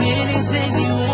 anything you want.